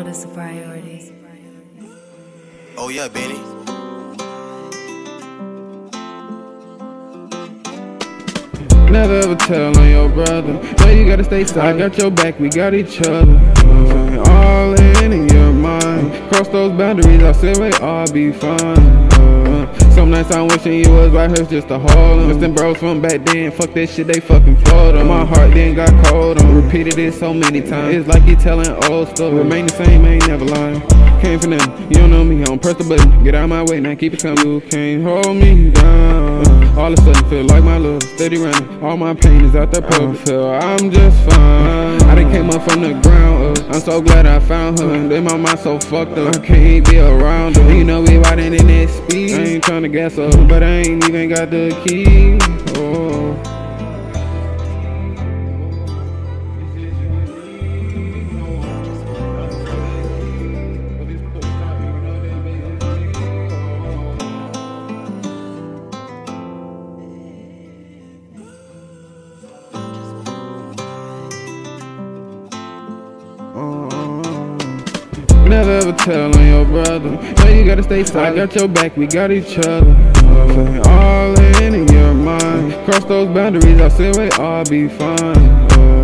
know this a priority. Oh yeah, Benny. Never ever tell on your brother. No, you gotta stay silent. I got your back, we got each other. All in in your mind. Cross those boundaries, I said we all be fine. I'm wishing you was right here just to hold 'em. Cause them bros from back then, fuck that shit, they fucking fold 'em. My heart then got cold on. Repeated it so many times. It's like he telling old stuff. Remain the same, ain't never lying. Came from them, you don't know me, I don't press the button. Get out my way, now keep it coming. You can't hold me down. All of a sudden, feel like my love steady running. All my pain is out the pub. Feel I'm just fine. I done came up from the ground up. I'm so glad I found her. Then my mind so fucked up. I can't be around her. Trying to gas but I ain't even got the key. Oh. Never ever tell on your brother. No, you gotta stay silent. I got your back, we got each other. Uh, all in your mind. Cross those boundaries, I said we all be fine.